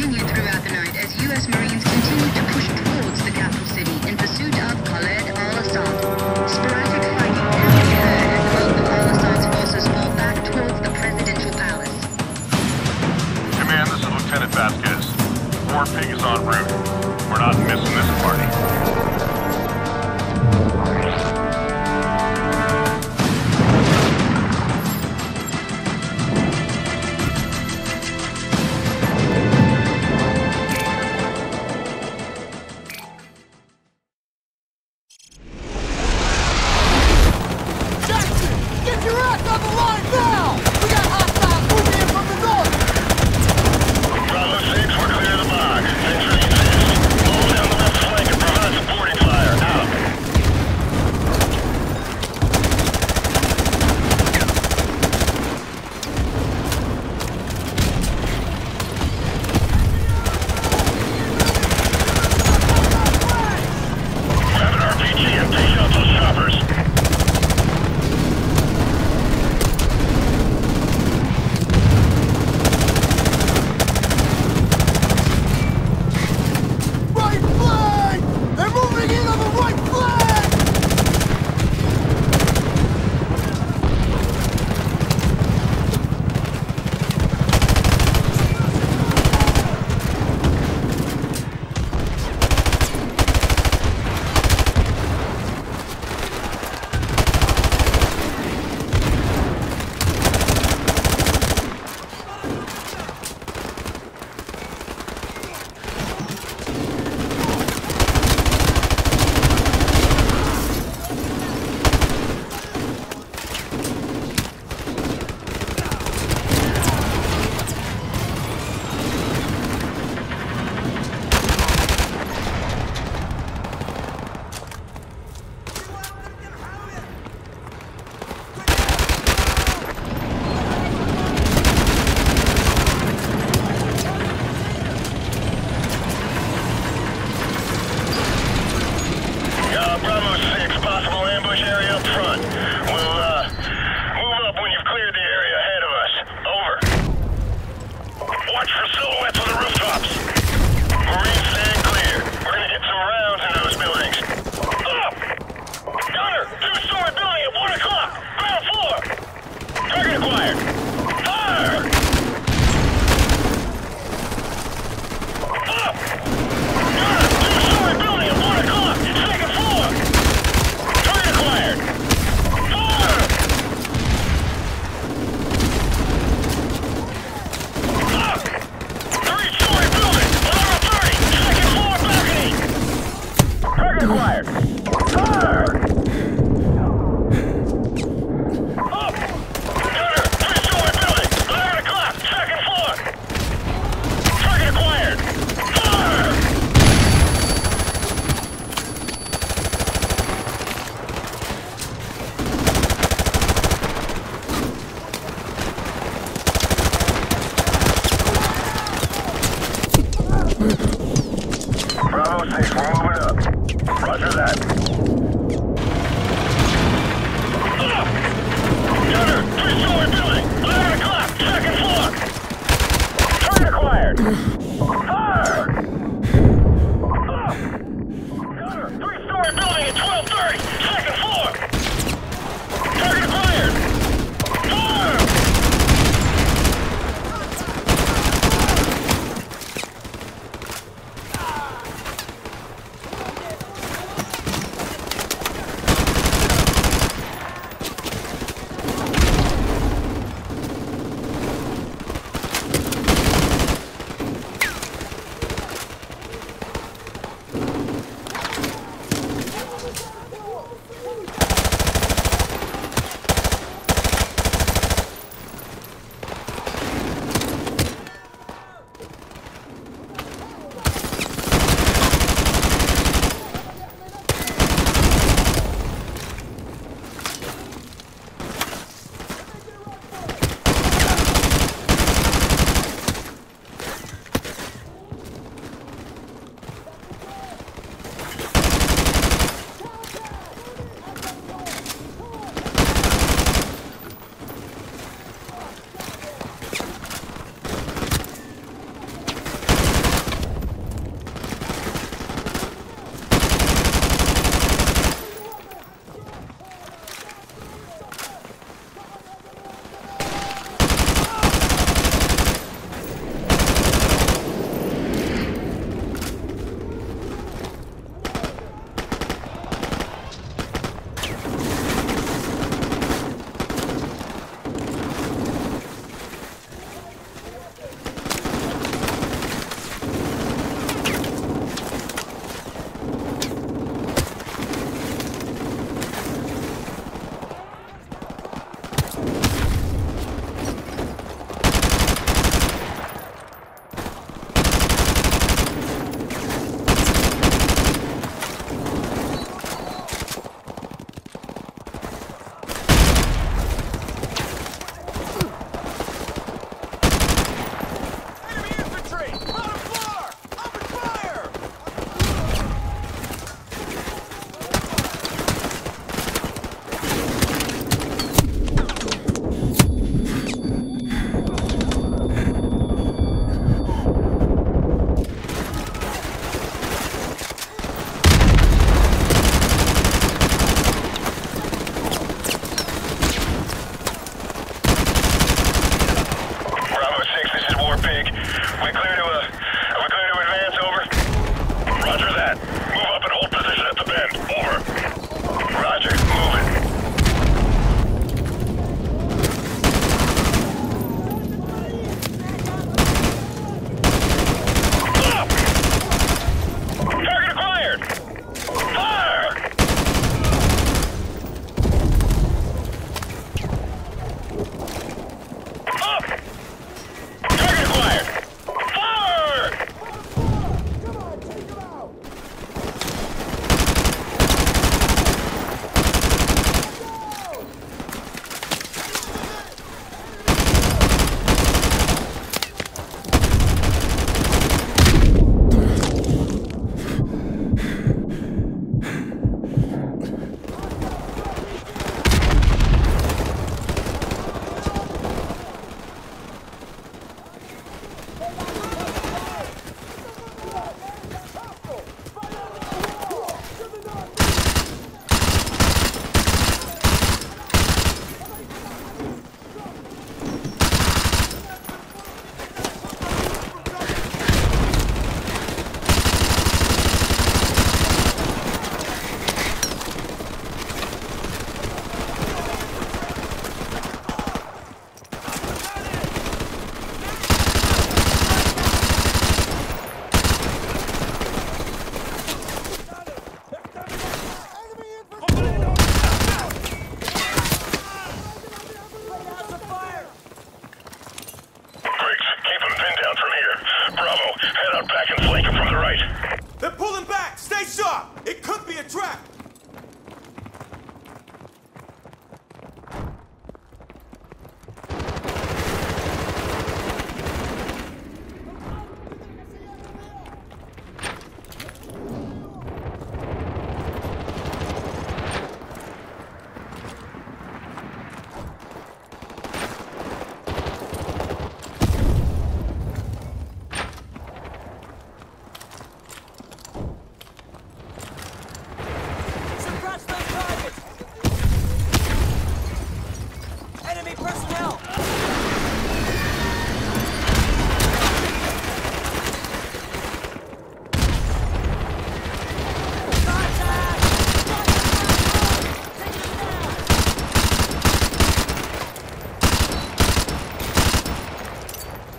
continued throughout the night as U.S. Marines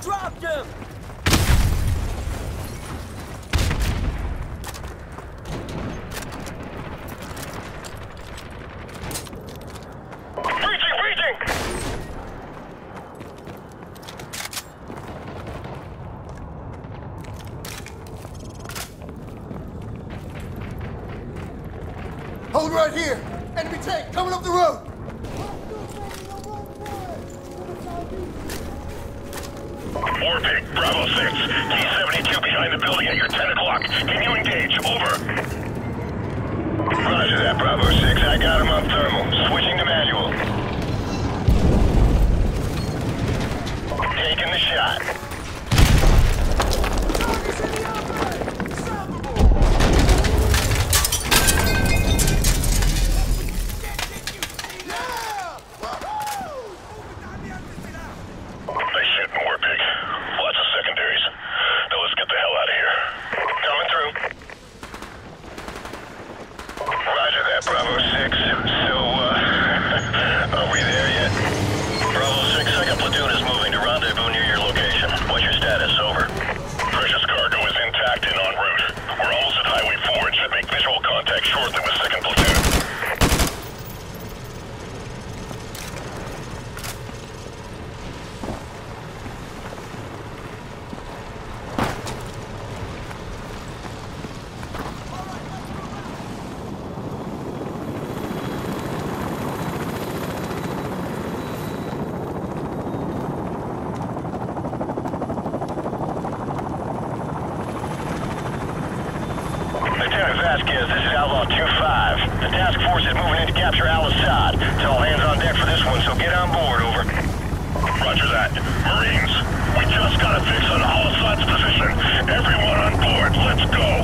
dropped him! Hold right here! Enemy tank coming up the road! Warpig, Bravo 6. T-72 behind the building at your 10 o'clock. Can you engage? Over. Roger that, Bravo 6. I got him on thermal. Switching to manual. Taking the shot. They shooting Warpig. Lots of secondaries. Now let's get the hell out of here. Coming through. Roger that, Bravo 6. So, Vasquez, this is Outlaw 2-5. The task force is moving in to capture Al-Assad. It's all hands on deck for this one, so get on board, over. Roger that. Marines, we just got a fix on Al-Assad's position. Everyone on board, let's go.